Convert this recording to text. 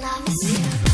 Love miss you.